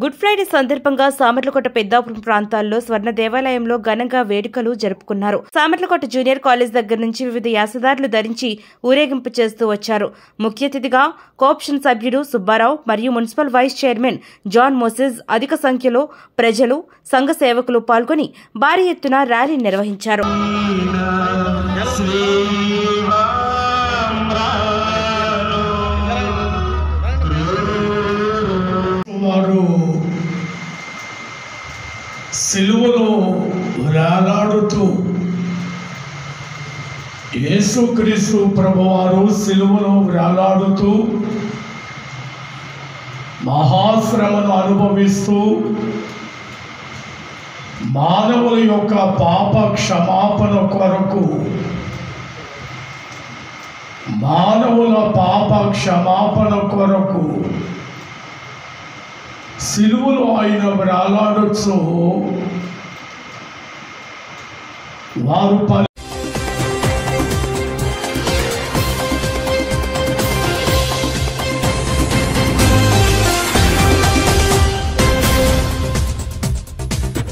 Good Friday సందర్భంగా సామర్లకోట పెద్దాపురం ప్రాంతాల్లో స్వర్ణ దేవాలయంలో ఘనంగా వేడుకలు జరుపుకున్నారు. సామర్లకోట జూనియర్ కాలేజ్ దగ్గర నుంచి వివిధ యాసదారులు ధరించి ఊరేగింపు చేస్తూ వచ్చారు. ముఖ్య అతిథిగా కోఆప్షన్ సభ్యుడు సుబ్బారావు మరియు municipal vice chairman John Moses అధిక సంఖ్యలో ప్రజలు సంఘ సేవకులు పాల్గొని భారీ ఎత్తున ర్యాలీ నిర్వహించారు. సిలువలో వేలాడుతూ యేసుక్రీస్తు ప్రభువారు సిలువలో వేలాడుతూ మహాశ్రమను అనుభవిస్తూ మానవుల యొక్క పాప క్షమాపణ కొరకు మానవుల పాప క్షమాపణ కొరకు సిలువలో ఆయన మరి వేలాడొచ్చు వారు